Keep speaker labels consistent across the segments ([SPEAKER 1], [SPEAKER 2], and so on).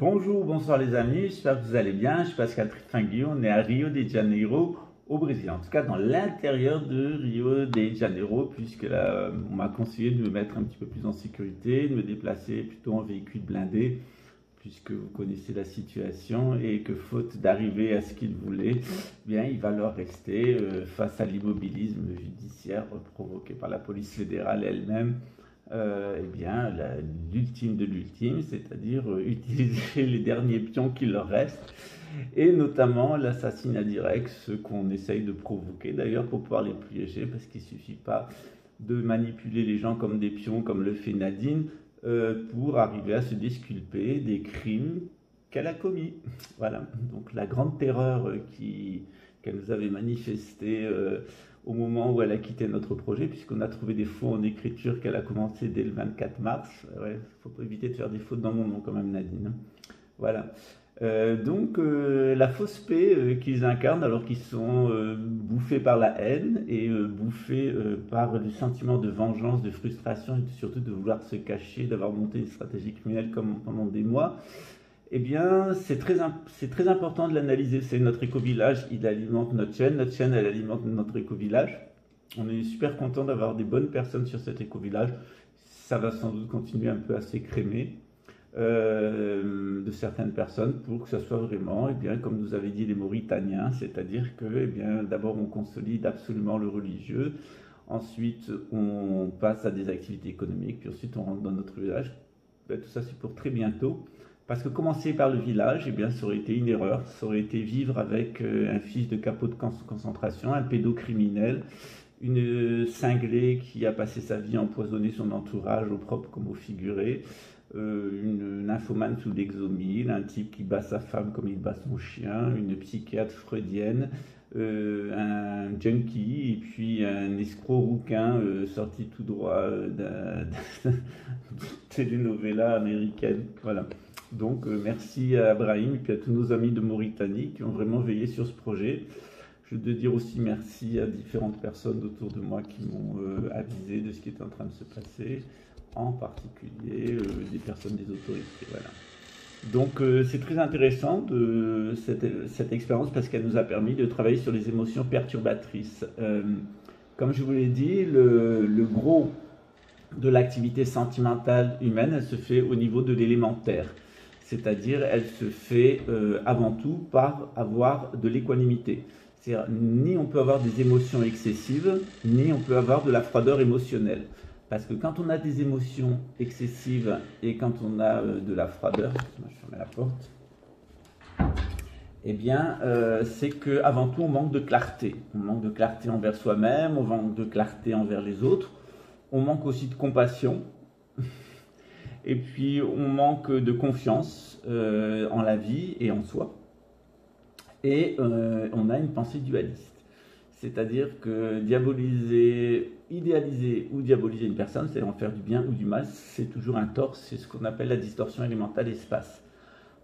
[SPEAKER 1] Bonjour, bonsoir les amis, j'espère que vous allez bien. Je suis Pascal Trifingui, on est à Rio de Janeiro, au Brésil. En tout cas, dans l'intérieur de Rio de Janeiro, puisque là, on m'a conseillé de me mettre un petit peu plus en sécurité, de me déplacer plutôt en véhicule blindé, puisque vous connaissez la situation et que faute d'arriver à ce qu'il voulait, bien, il va leur rester euh, face à l'immobilisme judiciaire provoqué par la police fédérale elle-même euh, eh bien, l'ultime de l'ultime, c'est-à-dire euh, utiliser les derniers pions qui leur restent, et notamment l'assassinat direct, ce qu'on essaye de provoquer d'ailleurs pour pouvoir les piéger, parce qu'il ne suffit pas de manipuler les gens comme des pions, comme le fait Nadine, euh, pour arriver à se disculper des crimes qu'elle a commis. Voilà, donc la grande terreur qu'elle nous avait manifestée au moment où elle a quitté notre projet, puisqu'on a trouvé des faux en écriture qu'elle a commencé dès le 24 mars. Il ouais, faut éviter de faire des fautes dans mon nom quand même, Nadine. Voilà. Euh, donc euh, la fausse paix euh, qu'ils incarnent alors qu'ils sont bouffés par la haine et bouffés par le sentiment de vengeance, de frustration et surtout de vouloir se cacher, d'avoir monté une stratégie criminelle comme pendant des mois, eh bien, c'est très, important de l'analyser. C'est notre éco-village, il alimente notre chaîne, notre chaîne, elle alimente notre éco-village. On est super content d'avoir des bonnes personnes sur cet éco-village. Ça va sans doute continuer un peu à s'écrémer euh, de certaines personnes pour que ça soit vraiment, eh bien, comme nous avaient dit les Mauritaniens, c'est-à-dire que, eh bien, d'abord on consolide absolument le religieux, ensuite on passe à des activités économiques, puis ensuite on rentre dans notre village. Ben, tout ça c'est pour très bientôt. Parce que commencer par le village, eh bien, ça aurait été une erreur. Ça aurait été vivre avec euh, un fils de capot de concentration, un pédocriminel, une cinglée qui a passé sa vie à empoisonner son entourage, au propre comme au figuré, euh, une nymphomane sous l'exomile, un type qui bat sa femme comme il bat son chien, une psychiatre freudienne, euh, un junkie et puis un escroc rouquin sorti tout droit d'une télénovela américaine. Voilà. Donc euh, merci à Abraham et puis à tous nos amis de Mauritanie qui ont vraiment veillé sur ce projet. Je veux dire aussi merci à différentes personnes autour de moi qui m'ont euh, avisé de ce qui est en train de se passer, en particulier euh, des personnes des autorités. Voilà. Donc c'est très intéressant de cette, expérience parce qu'elle nous a permis de travailler sur les émotions perturbatrices. comme je vous l'ai dit, le, le gros de l'activité sentimentale humaine, elle se fait au niveau de l'élémentaire c'est-à-dire elle se fait euh, avant tout par avoir de l'équanimité. C'est-à-dire ni on peut avoir des émotions excessives, ni on peut avoir de la froideur émotionnelle. Parce que quand on a des émotions excessives et quand on a euh, de la froideur, je ferme la porte, eh bien, euh, c'est qu'avant tout, on manque de clarté. On manque de clarté envers soi-même, on manque de clarté envers les autres, on manque aussi de compassion, et puis on manque de confiance euh, en la vie et en soi. Et euh, on a une pensée dualiste. C'est-à-dire que diaboliser, idéaliser ou diaboliser une personne, c'est en faire du bien ou du mal, c'est toujours un tort, c'est ce qu'on appelle la distorsion élémentale espace.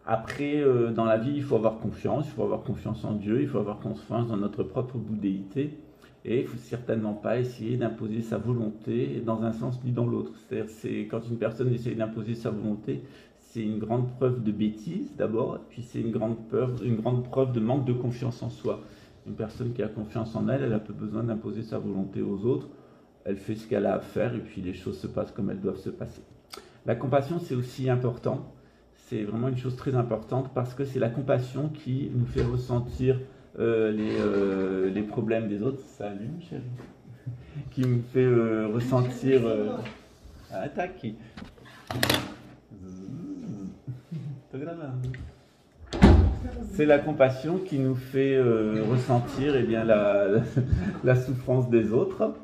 [SPEAKER 1] Après, euh, dans la vie, il faut avoir confiance, il faut avoir confiance en Dieu, il faut avoir confiance dans notre propre bouddhéité. Et il faut certainement pas essayer d'imposer sa volonté dans un sens ni dans l'autre. C'est-à-dire, c'est quand une personne essaie d'imposer sa volonté, c'est une grande preuve de bêtise d'abord, puis c'est une grande, preuve, une grande preuve de manque de confiance en soi. Une personne qui a confiance en elle, elle a peu besoin d'imposer sa volonté aux autres. Elle fait ce qu'elle a à faire et puis les choses se passent comme elles doivent se passer. La compassion, c'est aussi important. C'est vraiment une chose très importante parce que c'est la compassion qui nous fait ressentir les, euh, les, problèmes des autres. Salut, chérie. qui me fait euh, ressentir. attaque. C'est la compassion qui nous fait ressentir eh la, souffrance des autres.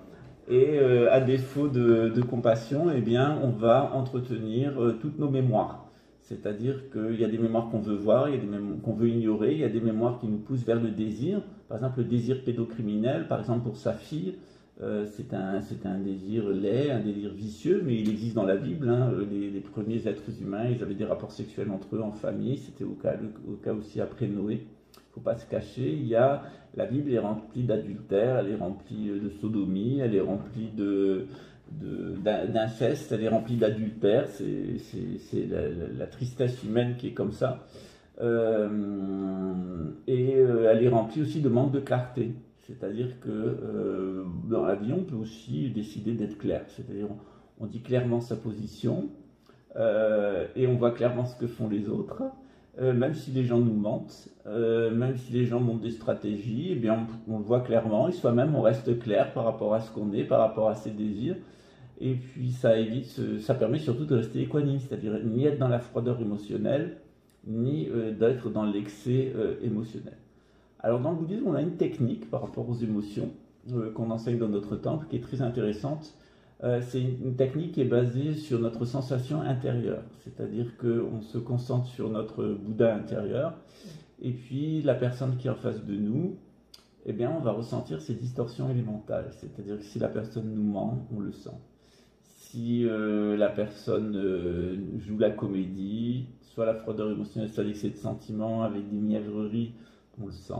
[SPEAKER 1] Et à défaut de, compassion, eh on va entretenir toutes nos mémoires. C'est-à-dire qu'il y a des mémoires qu'on veut voir, il y a des mémoires qu'on veut ignorer, il y a des mémoires qui nous poussent vers le désir. Par exemple, le désir pédocriminel, par exemple pour sa fille, euh, c'est un, désir laid, un désir vicieux, mais il existe dans la Bible. Hein. Les, premiers êtres humains, ils avaient des rapports sexuels entre eux en famille. C'était au cas, au cas aussi après Noé. Il ne faut pas se cacher. Il y a, la Bible est remplie d'adultère, elle est remplie de sodomie, elle est remplie de, d'inceste, elle est remplie d'adultère, c'est la, tristesse humaine qui est comme ça. Euh, et euh, elle est remplie aussi de manque de clarté. C'est-à-dire que euh, dans la vie, on peut aussi décider d'être clair. C'est-à-dire, on, dit clairement sa position et on voit clairement ce que font les autres. même si les gens nous mentent, même si les gens montrent des stratégies, eh bien on, le voit clairement et soi-même on reste clair par rapport à ce qu'on est, par rapport à ses désirs. Et puis ça évite, ça permet surtout de rester équanime, c'est-à-dire ni être dans la froideur émotionnelle, ni euh, d'être dans l'excès euh, émotionnel. Alors dans le bouddhisme, on a une technique par rapport aux émotions euh, qu'on enseigne dans notre temple qui est très intéressante. c'est une technique qui est basée sur notre sensation intérieure, c'est-à-dire qu'on se concentre sur notre Bouddha intérieur, et puis la personne qui est en face de nous, eh bien, on va ressentir ces distorsions élémentales, c'est-à-dire que si la personne nous ment, on le sent. Si la personne joue la comédie, soit la froideur émotionnelle, soit l'excès de sentiments avec des mièvreries, on le sent.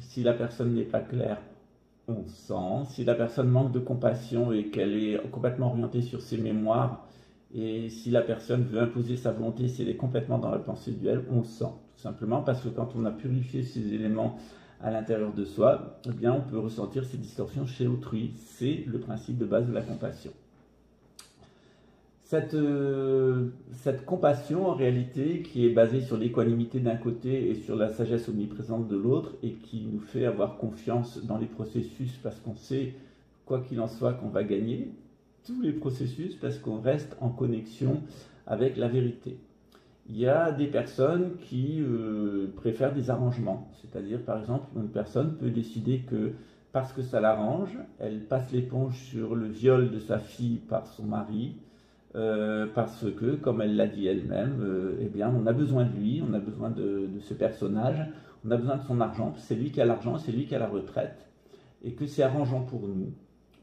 [SPEAKER 1] Si la personne n'est pas claire, on le sent. Si la personne manque de compassion et qu'elle est complètement orientée sur ses mémoires, et si la personne veut imposer sa volonté, si elle est complètement dans la pensée duel, on le sent. Tout simplement parce que quand on a purifié ces éléments à l'intérieur de soi, eh bien on peut ressentir ces distorsions chez autrui. C'est le principe de base de la compassion. Euh, cette, compassion, en réalité, qui est basée sur l'équanimité d'un côté et sur la sagesse omniprésente de l'autre, et qui nous fait avoir confiance dans les processus parce qu'on sait, quoi qu'il en soit, qu'on va gagner, tous les processus parce qu'on reste en connexion avec la vérité. Il y a des personnes qui euh, préfèrent des arrangements, c'est-à-dire, par exemple, une personne peut décider que parce que ça l'arrange, elle passe l'éponge sur le viol de sa fille par son mari, euh, parce que, comme elle l'a dit elle-même, euh, eh bien, on a besoin de lui, on a besoin de, ce personnage, on a besoin de son argent, c'est lui qui a l'argent, c'est lui qui a la retraite, et que c'est arrangeant pour nous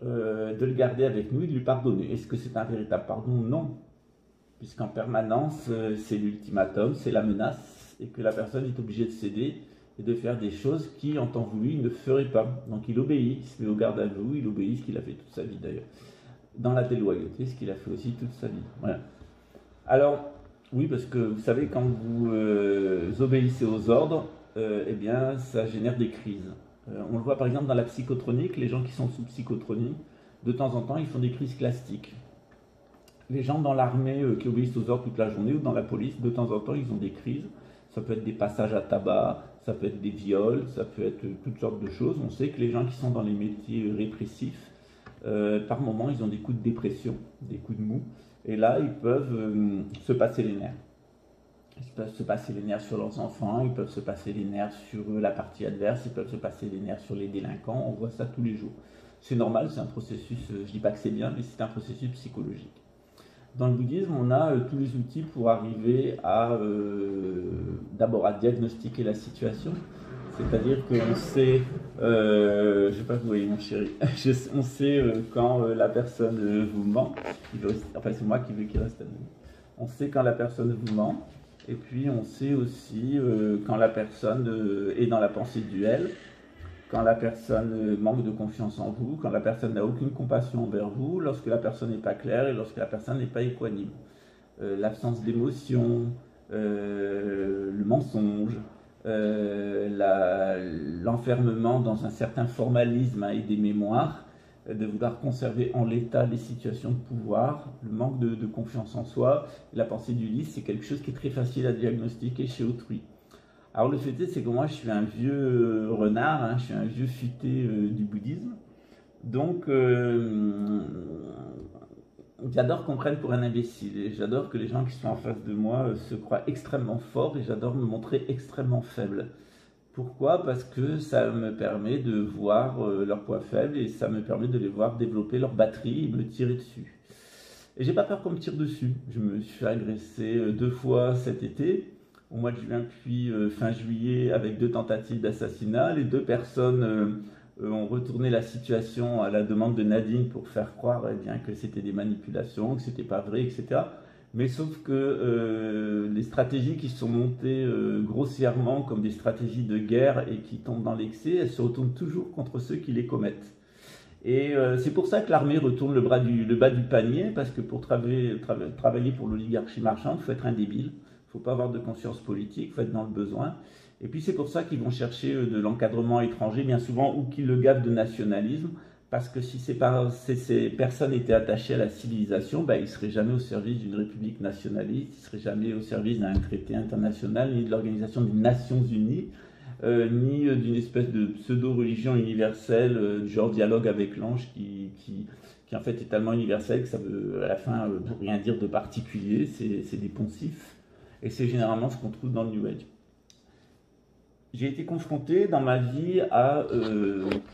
[SPEAKER 1] euh, de le garder avec nous et de lui pardonner. Est-ce que c'est un véritable pardon? Non, puisqu'en permanence, c'est l'ultimatum, c'est la menace, et que la personne est obligée de céder et de faire des choses qui, en temps voulu, il ne ferait pas. Donc il obéit, il se met au garde à vous, il obéit, ce qu'il a fait toute sa vie d'ailleurs dans la déloyauté, ce qu'il a fait aussi toute sa vie. Voilà. Alors, oui, parce que vous savez, quand vous euh, obéissez aux ordres, euh, eh bien, ça génère des crises. Euh, on le voit par exemple dans la psychotronique, les gens qui sont sous psychotronie, de temps en temps, ils font des crises classiques. Les gens dans l'armée qui obéissent aux ordres toute la journée ou dans la police, de temps en temps, ils ont des crises. Ça peut être des passages à tabac, ça peut être des viols, ça peut être toutes sortes de choses. On sait que les gens qui sont dans les métiers répressifs, euh, par moments, ils ont des coups de dépression, des coups de mou. Et là, ils peuvent euh, se passer les nerfs. Ils peuvent se passer les nerfs sur leurs enfants, ils peuvent se passer les nerfs sur euh, la partie adverse, ils peuvent se passer les nerfs sur les délinquants. On voit ça tous les jours. C'est normal, c'est un processus, je ne dis pas que c'est bien, mais c'est un processus psychologique. Dans le bouddhisme, on a tous les outils pour arriver à d'abord à diagnostiquer la situation, c'est-à-dire qu'on sait, euh, je ne sais pas vous voyez mon chéri, on sait euh, quand euh, la personne vous ment, enfin c'est moi qui veux qu'il reste à nous. On sait quand la personne vous ment, et puis on sait aussi quand la personne est dans la pensée duel, quand la personne manque de confiance en vous, quand la personne n'a aucune compassion envers vous, lorsque la personne n'est pas claire et lorsque la personne n'est pas équanime. L'absence d'émotion, le mensonge, euh, l'enfermement dans un certain formalisme et des mémoires, euh, de vouloir conserver en l'état les situations de pouvoir, le manque de, confiance en soi, la pensée du lys, c'est quelque chose qui est très facile à diagnostiquer chez autrui. Alors le fait est, c'est que moi je suis un vieux renard, hein, je suis un vieux futé euh, du bouddhisme, donc j'adore qu'on prenne pour un imbécile et j'adore que les gens qui sont en face de moi euh, se croient extrêmement forts et j'adore me montrer extrêmement faible. Pourquoi? Parce que ça me permet de voir euh, leur poids faible et ça me permet de les voir développer leur batterie et me tirer dessus. Et j'ai pas peur qu'on me tire dessus. Je me suis fait agresser euh, deux fois cet été, au mois de juin puis fin juillet, avec deux tentatives d'assassinat. Les deux personnes ont retourné la situation à la demande de Nadine pour faire croire eh bien, que c'était des manipulations, que c'était pas vrai, etc. Mais sauf que euh, les stratégies qui sont montées euh, grossièrement comme des stratégies de guerre et qui tombent dans l'excès, elles se retournent toujours contre ceux qui les commettent. Et euh, c'est pour ça que l'armée retourne le bas du panier, parce que pour travailler, travailler pour l'oligarchie marchande, il faut être un débile, il ne faut pas avoir de conscience politique, il faut être dans le besoin. Et puis c'est pour ça qu'ils vont chercher euh, de l'encadrement étranger, bien souvent, ou qu'ils le gavent de nationalisme, parce que si ces, personnes étaient attachées à la civilisation, ben, ils ne seraient jamais au service d'une république nationaliste, ils ne seraient jamais au service d'un traité international, ni de l'organisation des Nations Unies. Euh, ni euh, d'une espèce de pseudo-religion universelle, euh, genre dialogue avec l'ange, qui, en fait est tellement universel que ça veut à la fin rien dire de particulier, c'est des poncifs, et c'est généralement ce qu'on trouve dans le New Age. J'ai été confronté dans ma vie à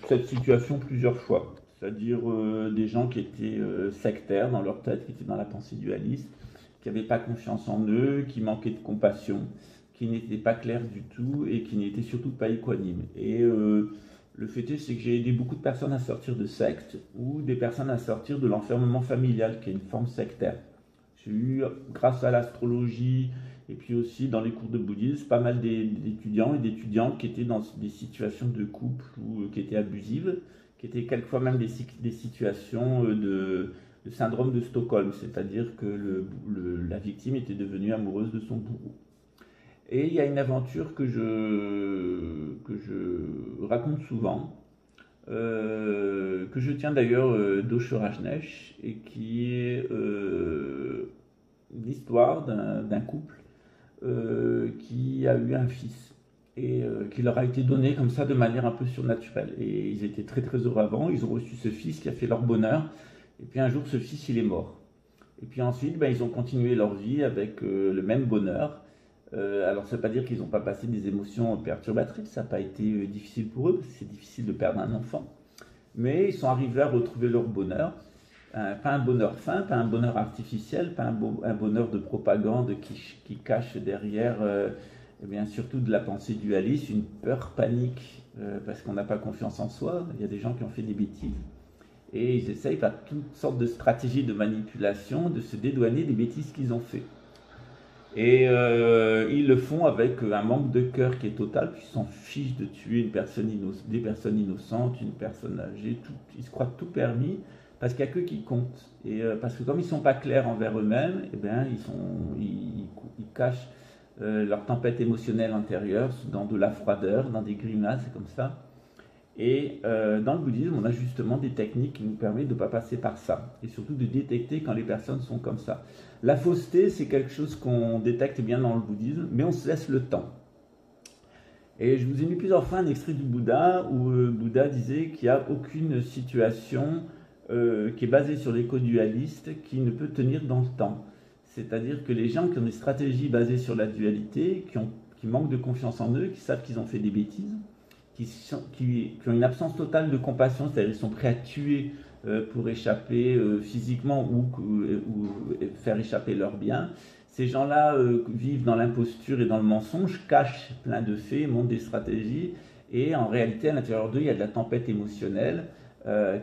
[SPEAKER 1] cette situation plusieurs fois, c'est-à-dire des gens qui étaient sectaires dans leur tête, qui étaient dans la pensée dualiste, qui n'avaient pas confiance en eux, qui manquaient de compassion, qui n'était pas clair du tout et qui n'était surtout pas équanime. Et euh, le fait est, c'est que j'ai aidé beaucoup de personnes à sortir de sectes ou des personnes à sortir de l'enfermement familial, qui est une forme sectaire. J'ai eu, grâce à l'astrologie et puis aussi dans les cours de bouddhisme, pas mal d'étudiants et d'étudiantes qui étaient dans des situations de couple ou euh, qui étaient abusives, qui étaient quelquefois même des, situations euh, de, syndrome de Stockholm, c'est-à-dire que la victime était devenue amoureuse de son bourreau. Et il y a une aventure que je, que je raconte souvent, euh, que je tiens d'ailleurs euh, d'Osho et qui est l'histoire d'un couple euh, qui a eu un fils et qui leur a été donné comme ça de manière un peu surnaturelle. Et ils étaient très très heureux avant, ils ont reçu ce fils qui a fait leur bonheur, et puis un jour ce fils il est mort. Et puis ensuite, ben, ils ont continué leur vie avec le même bonheur. Euh, alors, ça ne veut pas dire qu'ils n'ont pas passé des émotions perturbatrices, ça n'a pas été euh, difficile pour eux, parce que c'est difficile de perdre un enfant. Mais ils sont arrivés à retrouver leur bonheur. Pas un bonheur fin, pas un bonheur artificiel, pas un, bonheur de propagande qui, cache derrière, euh, eh bien, surtout de la pensée dualiste, une peur panique, parce qu'on n'a pas confiance en soi. Il y a des gens qui ont fait des bêtises. Et ils essayent par toutes sortes de stratégies de manipulation de se dédouaner des bêtises qu'ils ont faites. Et euh, ils le font avec un manque de cœur qui est total, puis ils s'en fichent de tuer des personnes innocentes, une personne âgée, ils se croient tout permis, parce qu'il n'y a que qui compte. Et euh, parce que comme ils ne sont pas clairs envers eux-mêmes, eh bien, ils, sont, ils, cachent euh, leur tempête émotionnelle intérieure dans de la froideur, dans des grimaces, comme ça. Et dans le bouddhisme, on a justement des techniques qui nous permettent de ne pas passer par ça, et surtout de détecter quand les personnes sont comme ça. La fausseté, c'est quelque chose qu'on détecte bien dans le bouddhisme, mais on se laisse le temps. Et je vous ai mis plusieurs fois un extrait du Bouddha où euh, Bouddha disait qu'il n'y a aucune situation euh, qui est basée sur l'éco-dualiste qui ne peut tenir dans le temps. C'est-à-dire que les gens qui ont des stratégies basées sur la dualité, qui, ont, qui manquent de confiance en eux, qui savent qu'ils ont fait des bêtises, qui, qui, ont une absence totale de compassion, c'est-à-dire qu'ils sont prêts à tuer euh, pour échapper euh, physiquement ou, faire échapper leurs biens. Ces gens-là vivent dans l'imposture et dans le mensonge, cachent plein de faits, montrent des stratégies, et en réalité, à l'intérieur d'eux, il y a de la tempête émotionnelle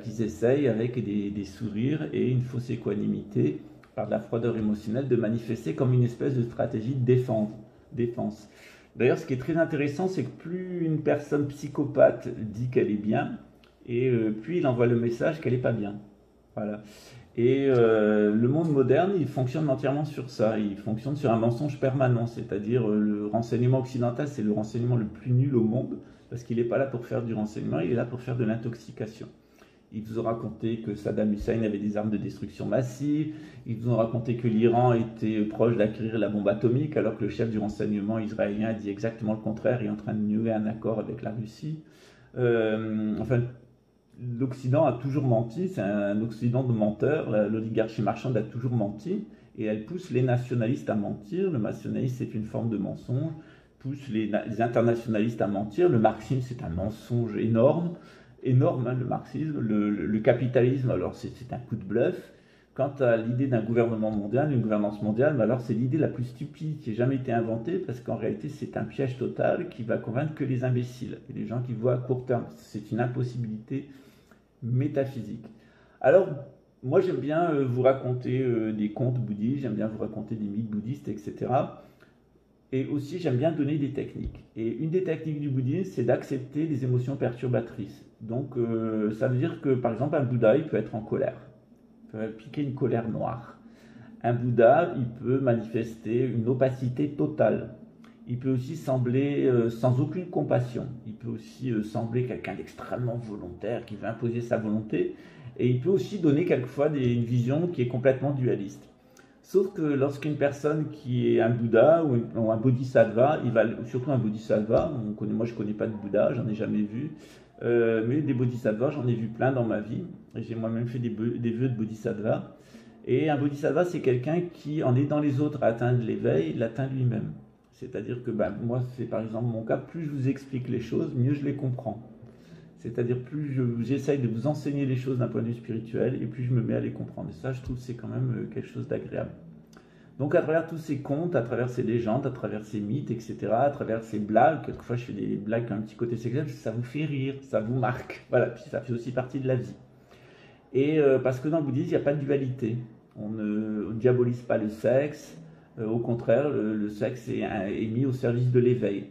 [SPEAKER 1] qu'ils essayent, avec des, sourires et une fausse équanimité, par de la froideur émotionnelle, de manifester comme une espèce de stratégie de défense. D'ailleurs, ce qui est très intéressant, c'est que plus une personne psychopathe dit qu'elle est bien, et euh, puis il envoie le message qu'elle n'est pas bien. Voilà. Et euh, le monde moderne, il fonctionne entièrement sur ça. Il fonctionne sur un mensonge permanent, c'est-à-dire euh, le renseignement occidental, c'est le renseignement le plus nul au monde, parce qu'il n'est pas là pour faire du renseignement, il est là pour faire de l'intoxication. Ils vous ont raconté que Saddam Hussein avait des armes de destruction massive. Ils vous ont raconté que l'Iran était proche d'acquérir la bombe atomique, alors que le chef du renseignement israélien a dit exactement le contraire et est en train de nouer un accord avec la Russie. enfin, l'Occident a toujours menti, c'est un Occident de menteurs, l'oligarchie marchande a toujours menti, et elle pousse les nationalistes à mentir, le nationalisme c'est une forme de mensonge, pousse les, internationalistes à mentir, le marxisme c'est un mensonge énorme, énorme hein, le marxisme, le, capitalisme alors c'est un coup de bluff, Quant à l'idée d'un gouvernement mondial, une gouvernance mondiale, alors c'est l'idée la plus stupide qui ait jamais été inventée parce qu'en réalité c'est un piège total qui va convaincre que les imbéciles les gens qui voient à court terme. C'est une impossibilité métaphysique. Alors, moi j'aime bien euh, vous raconter euh, des contes bouddhistes, j'aime bien vous raconter des mythes bouddhistes, etc. Et aussi, j'aime bien donner des techniques. Et une des techniques du bouddhisme, c'est d'accepter les émotions perturbatrices. Donc, euh, ça veut dire que, par exemple, un Bouddha, il peut être en colère. Il peut piquer une colère noire. Un Bouddha, il peut manifester une opacité totale. Il peut aussi sembler euh, sans aucune compassion. Il peut aussi euh, sembler quelqu'un d'extrêmement volontaire qui veut imposer sa volonté. Et il peut aussi donner quelquefois une vision qui est complètement dualiste. Sauf que lorsqu'une personne qui est un Bouddha ou, un Bodhisattva, il va, surtout un Bodhisattva, moi je ne connais pas de Bouddha, j'en ai jamais vu, euh, mais des Bodhisattvas, j'en ai vu plein dans ma vie. J'ai moi-même fait des, des, vœux de Bodhisattva. Et un Bodhisattva, c'est quelqu'un qui, en aidant les autres à atteindre l'éveil, l'atteint lui-même. C'est-à-dire que ben, moi, c'est par exemple mon cas, plus je vous explique les choses, mieux je les comprends. C'est-à-dire plus j'essaye de vous enseigner les choses d'un point de vue spirituel et plus je me mets à les comprendre. Et ça, je trouve c'est quand même euh, quelque chose d'agréable. Donc à travers tous ces contes, à travers ces légendes, à travers ces mythes, etc., à travers ces blagues, quelquefois je fais des blagues un petit côté sexuel, ça vous fait rire, ça vous marque. Voilà, puis ça fait aussi partie de la vie. Et euh, parce que dans le bouddhisme, il n'y a pas de dualité. On ne diabolise pas le sexe, euh, au contraire, le, sexe est mis au service de l'éveil.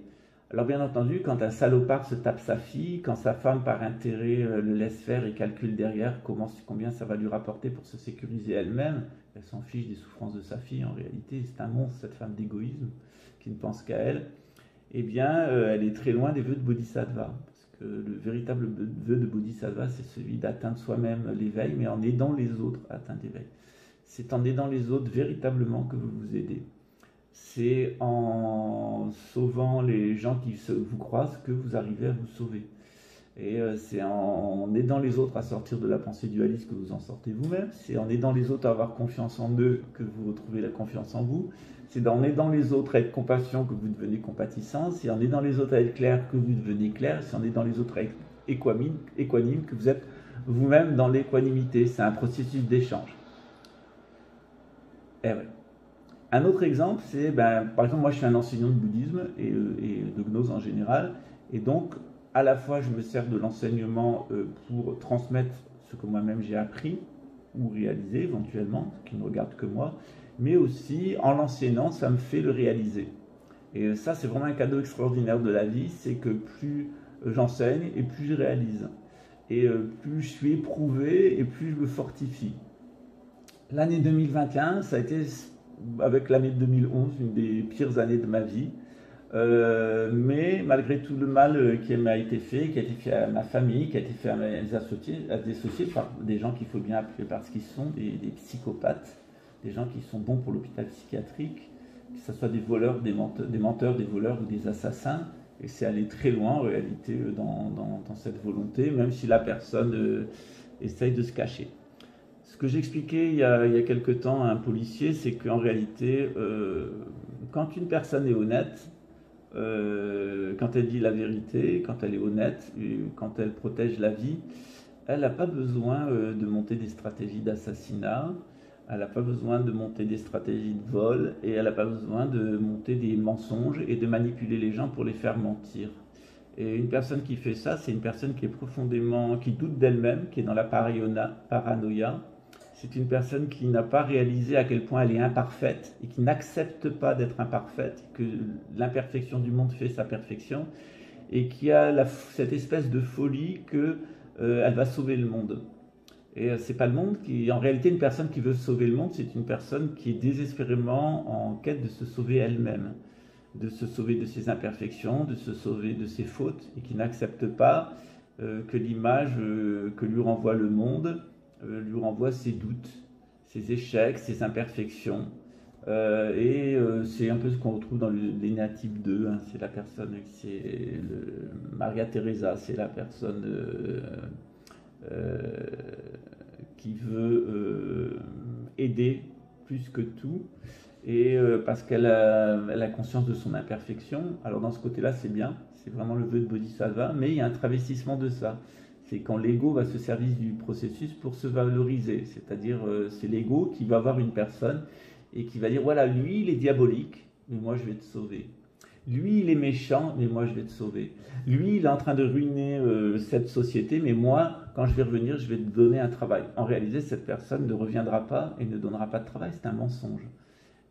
[SPEAKER 1] Alors bien entendu, quand un salopard se tape sa fille, quand sa femme par intérêt euh, le laisse faire et calcule derrière combien ça va lui rapporter pour se sécuriser elle-même, elle s'en fiche des souffrances de sa fille en réalité, c'est un monstre cette femme d'égoïsme qui ne pense qu'à elle, eh bien euh, elle est très loin des vœux de Bodhisattva. Parce que le véritable vœu de Bodhisattva, c'est celui d'atteindre soi-même l'éveil, mais en aidant les autres à atteindre l'éveil. C'est en aidant les autres véritablement que vous vous aidez c'est en sauvant les gens qui vous croisent que vous arrivez à vous sauver. Et euh, c'est en aidant les autres à sortir de la pensée dualiste que vous en sortez vous-même. C'est en aidant les autres à avoir confiance en eux que vous retrouvez la confiance en vous. C'est en aidant les autres à être compassion que vous devenez compatissant. C'est en aidant les autres à être clair que vous devenez clair. C'est en aidant les autres à être équanime, équanime que vous êtes vous-même dans l'équanimité. C'est un processus d'échange. Eh ouais. Un autre exemple, c'est, ben, par exemple, moi je suis un enseignant de bouddhisme et, euh, de gnose en général, et donc à la fois je me sers de l'enseignement euh, pour transmettre ce que moi-même j'ai appris ou réalisé éventuellement, qui ne regarde que moi, mais aussi en l'enseignant, ça me fait le réaliser. Et ça, c'est vraiment un cadeau extraordinaire de la vie, c'est que plus j'enseigne et plus je réalise. Et euh, plus je suis éprouvé et plus je me fortifie. L'année 2021, ça a été avec l'année 2011, une des pires années de ma vie. Euh, mais malgré tout le mal euh, qui m'a été fait, qui a été fait à ma famille, qui a été fait à mes associés, à des associés par des gens qu'il faut bien appeler parce qu'ils sont des, psychopathes, des gens qui sont bons pour l'hôpital psychiatrique, que ce soit des voleurs, des menteurs, des, voleurs ou des assassins. Et c'est aller très loin en réalité euh, dans, cette volonté, même si la personne essaye de se cacher. Que j'expliquais il y a quelque temps à un policier, c'est qu'en réalité, euh, quand une personne est honnête, euh, quand elle dit la vérité, quand elle est honnête, quand elle protège la vie, elle n'a pas besoin euh, de monter des stratégies d'assassinat, elle n'a pas besoin de monter des stratégies de vol, et elle n'a pas besoin de monter des mensonges et de manipuler les gens pour les faire mentir. Et une personne qui fait ça, c'est une personne qui est profondément, qui doute d'elle-même, qui est dans la paranoïa, c'est une personne qui n'a pas réalisé à quel point elle est imparfaite et qui n'accepte pas d'être imparfaite, que l'imperfection du monde fait sa perfection, et qui a cette espèce de folie que euh, elle va sauver le monde. Et euh, c'est pas le monde qui, en réalité, une personne qui veut sauver le monde, c'est une personne qui est désespérément en quête de se sauver elle-même, de se sauver de ses imperfections, de se sauver de ses fautes, et qui n'accepte pas euh, que l'image que lui renvoie le monde euh, lui renvoie ses doutes, ses échecs, ses imperfections. Euh, et euh, c'est un peu ce qu'on retrouve dans l'énéatype 2. Hein. c'est la personne, c'est Maria Teresa, c'est la personne qui veut aider plus que tout. Et parce qu'elle a, a conscience de son imperfection. Alors dans ce côté-là, c'est bien. C'est vraiment le vœu de Bodhisattva. Mais il y a un travestissement de ça c'est quand l'ego va se servir du processus pour se valoriser. C'est-à-dire, euh, c'est l'ego qui va voir une personne et qui va dire voilà, lui, il est diabolique, mais moi, je vais te sauver. Lui, il est méchant, mais moi, je vais te sauver. Lui, il est en train de ruiner euh, cette société, mais moi, quand je vais revenir, je vais te donner un travail. En réalité, cette personne ne reviendra pas et ne donnera pas de travail. C'est un mensonge.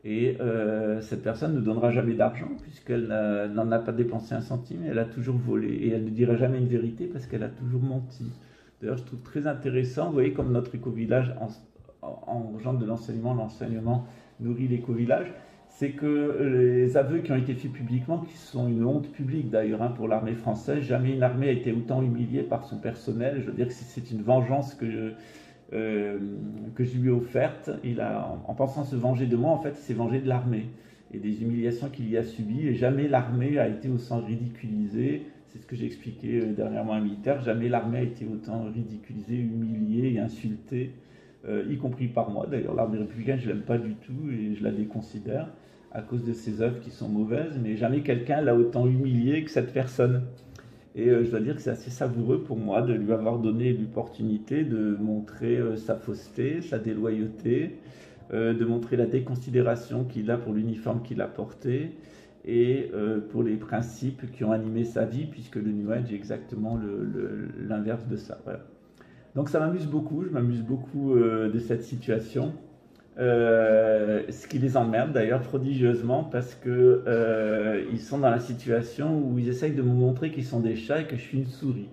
[SPEAKER 1] Et euh, cette personne ne donnera jamais d'argent puisqu'elle n'en a pas dépensé un centime, elle a toujours volé. Et elle ne dira jamais une vérité parce qu'elle a toujours menti. D'ailleurs, je trouve très intéressant, vous voyez, comme notre éco-village engendre de l'enseignement, l'enseignement nourrit l'éco-village, c'est que les aveux qui ont été faits publiquement, qui sont une honte publique d'ailleurs hein, pour l'armée française, jamais une armée a été autant humiliée par son personnel. Je veux dire que c'est une vengeance que euh, que je lui ai offerte. Il a, en, pensant se venger de moi, en fait, il s'est vengé de l'armée et des humiliations qu'il y a subies. Et jamais l'armée a été autant ridiculisée. C'est ce que j'ai expliqué euh, dernièrement à un militaire. Jamais l'armée a été autant ridiculisée, humiliée et insultée, euh, y compris par moi. D'ailleurs, l'armée républicaine, je l'aime pas du tout et je la déconsidère à cause de ses œuvres qui sont mauvaises. Mais jamais quelqu'un l'a autant humiliée que cette personne. Et euh, je dois dire que c'est assez savoureux pour moi de lui avoir donné l'opportunité de montrer euh, sa fausseté, sa déloyauté, euh, de montrer la déconsidération qu'il a pour l'uniforme qu'il a porté et pour les principes qui ont animé sa vie, puisque le New Age est exactement l'inverse de ça. Donc ça m'amuse beaucoup, je m'amuse beaucoup de cette situation. Euh, ce qui les emmerde d'ailleurs prodigieusement parce que euh, ils sont dans la situation où ils essayent de me montrer qu'ils sont des chats et que je suis une souris.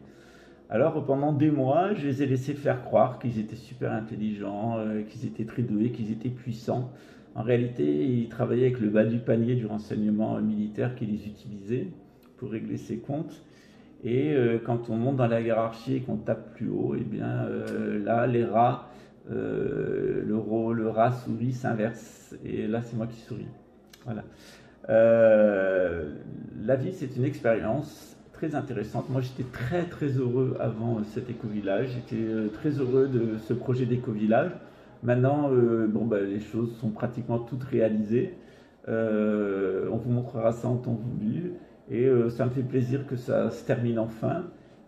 [SPEAKER 1] Alors pendant des mois, je les ai laissés faire croire qu'ils étaient super intelligents, euh, qu'ils étaient très doués, qu'ils étaient puissants. En réalité, ils travaillaient avec le bas du panier du renseignement militaire qui les utilisait pour régler ses comptes. Et quand on monte dans la hiérarchie et qu'on tape plus haut, et eh bien là, les rats euh, le, le rat sourit s'inverse. Et là, c'est moi qui souris. Voilà. Euh, la vie, c'est une expérience très intéressante. Moi, j'étais très très heureux avant cet éco-village. J'étais euh, très heureux de ce projet d'éco-village. Maintenant, bon, bah, les choses sont pratiquement toutes réalisées. on vous montrera ça en temps voulu. Et ça me fait plaisir que ça se termine enfin.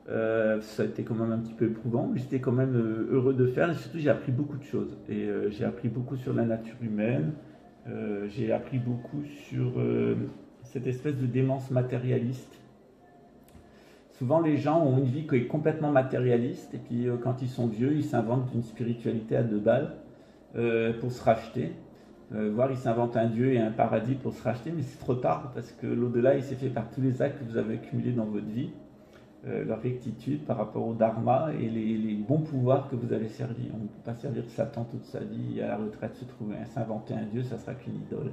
[SPEAKER 1] Euh, ça a été quand même un petit peu éprouvant, mais j'étais quand même euh, heureux de faire. Et surtout, j'ai appris beaucoup de choses. Et euh, j'ai appris beaucoup sur la nature humaine. j'ai appris beaucoup sur cette espèce de démence matérialiste. Souvent, les gens ont une vie qui est complètement matérialiste. Et puis, quand ils sont vieux, ils s'inventent une spiritualité à deux balles pour se racheter. voire ils s'inventent un dieu et un paradis pour se racheter, mais c'est trop tard parce que l'au-delà, il s'est fait par tous les actes que vous avez accumulés dans votre vie. Euh, leur rectitude par rapport au dharma et les, bons pouvoirs que vous avez servi. On ne peut pas servir Satan toute sa vie et à la retraite se trouver, s'inventer un dieu, ça sera qu'une idole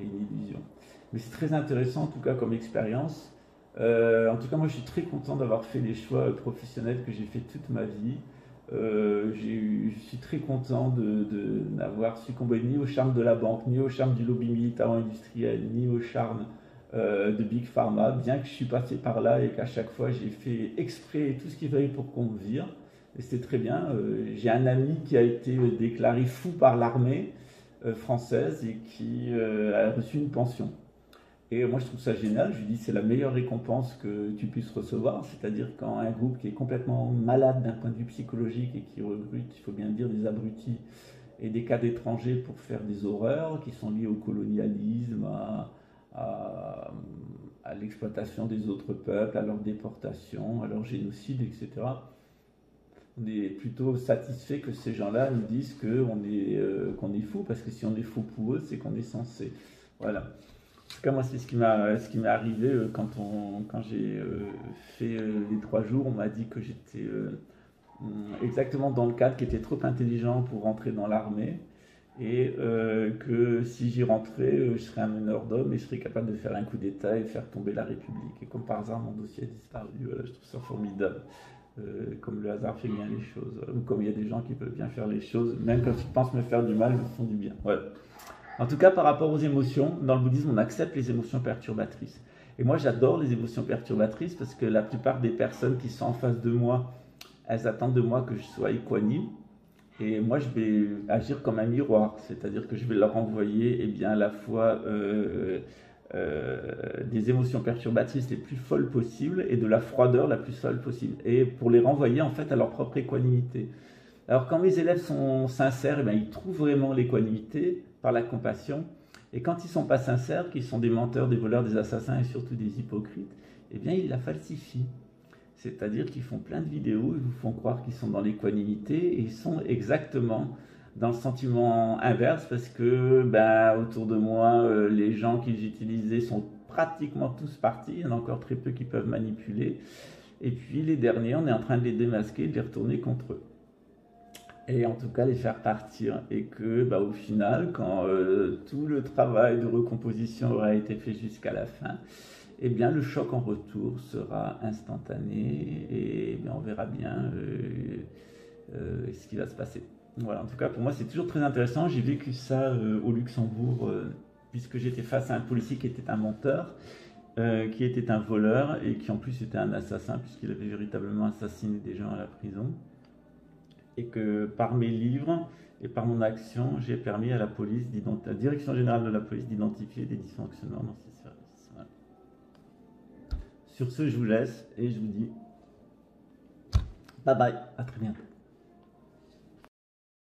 [SPEAKER 1] et une illusion. Mais c'est très intéressant en tout cas comme expérience. Euh, en tout cas, moi je suis très content d'avoir fait les choix professionnels que j'ai fait toute ma vie. Euh, je suis très content de, n'avoir succombé ni au charme de la banque, ni au charme du lobby militaro-industriel, ni au charme euh, de Big Pharma, bien que je suis passé par là et qu'à chaque fois j'ai fait exprès tout ce qu'il fallait pour qu'on me vire. Et c'est très bien. Euh, j'ai un ami qui a été déclaré fou par l'armée euh, française et qui a reçu une pension. Et moi je trouve ça génial. Je lui dis c'est la meilleure récompense que tu puisses recevoir. C'est-à-dire quand un groupe qui est complètement malade d'un point de vue psychologique et qui recrute, il faut bien dire, des abrutis et des cas d'étrangers pour faire des horreurs qui sont liées au colonialisme, à, l'exploitation des autres peuples, à leur déportation, à leur génocide, etc. On est plutôt satisfait que ces gens-là nous disent qu'on est, euh, qu'on est fou, parce que si on est fou pour eux, c'est qu'on est censé. Voilà. En tout cas, moi, c'est ce qui m'est arrivé euh, quand, quand j'ai euh, fait les trois jours. On m'a dit que j'étais exactement dans le cadre qui était trop intelligent pour rentrer dans l'armée et euh, que si j'y rentrais, euh, je serais un meneur d'hommes et je serais capable de faire un coup d'État et faire tomber la République. Et comme par hasard, mon dossier a disparu. Je trouve ça formidable. Euh, comme le hasard fait bien les choses, ou comme il y a des gens qui peuvent bien faire les choses, même quand ils pensent me faire du mal, ils me font du bien. Voilà. En tout cas, par rapport aux émotions, dans le bouddhisme, on accepte les émotions perturbatrices. Et moi, j'adore les émotions perturbatrices parce que la plupart des personnes qui sont en face de moi, elles attendent de moi que je sois équanime et moi, je vais agir comme un miroir, c'est-à-dire que je vais leur envoyer eh bien, à la fois euh, euh, des émotions perturbatrices les plus folles possibles et de la froideur la plus folle possible. Et pour les renvoyer en fait à leur propre équanimité. Alors quand mes élèves sont sincères, eh bien, ils trouvent vraiment l'équanimité par la compassion. Et quand ils ne sont pas sincères, qu'ils sont des menteurs, des voleurs, des assassins et surtout des hypocrites, eh bien, ils la falsifient. C'est-à-dire qu'ils font plein de vidéos, ils vous font croire qu'ils sont dans l'équanimité et ils sont exactement dans le sentiment inverse parce que ben, autour de moi, euh, les gens qu'ils utilisaient sont pratiquement tous partis. Il y en a encore très peu qui peuvent manipuler. Et puis les derniers, on est en train de les démasquer, de les retourner contre eux. Et en tout cas, les faire partir. Et que, bah, au final, quand euh, tout le travail de recomposition aura été fait jusqu'à la fin, eh bien, le choc en retour sera instantané et on verra bien euh, euh, ce qui va se passer. Voilà, en tout cas, pour moi, c'est toujours très intéressant. J'ai vécu ça au Luxembourg, puisque j'étais face à un policier qui était un menteur. qui était un voleur et qui en plus était un assassin puisqu'il avait véritablement assassiné des gens à la prison et que par mes livres et par mon action, j'ai permis à la police, à la direction générale de la police, d'identifier des dysfonctionnements dans ces. Sur ce, je vous laisse et je vous dis bye bye, à très bientôt.